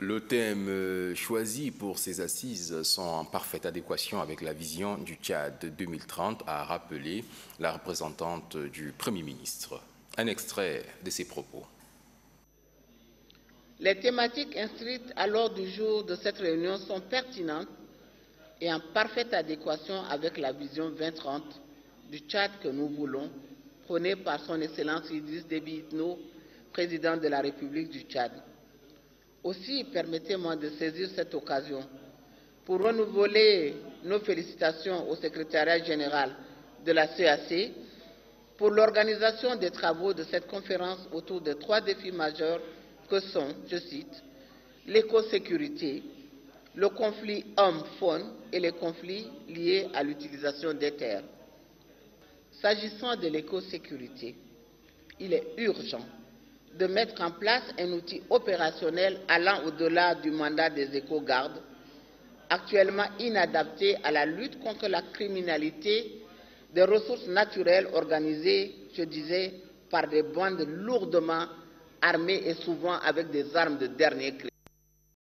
Le thème euh, choisi pour ces assises sont en parfaite adéquation avec la vision du Tchad 2030, a rappelé la représentante du Premier ministre. Un extrait de ses propos. Les thématiques inscrites à l'ordre du jour de cette réunion sont pertinentes et en parfaite adéquation avec la vision 2030 du Tchad que nous voulons, prônée par son Excellence Idriss Déby Itno, président de la République du Tchad. Aussi, permettez-moi de saisir cette occasion pour renouveler nos félicitations au secrétariat général de la CAC pour l'organisation des travaux de cette conférence autour de trois défis majeurs que sont, je cite, l'écosécurité, le conflit homme-faune et les conflits liés à l'utilisation des terres. S'agissant de l'écosécurité, il est urgent de mettre en place un outil opérationnel allant au-delà du mandat des éco-gardes, actuellement inadapté à la lutte contre la criminalité des ressources naturelles organisées, je disais, par des bandes lourdement armées et souvent avec des armes de dernier cri.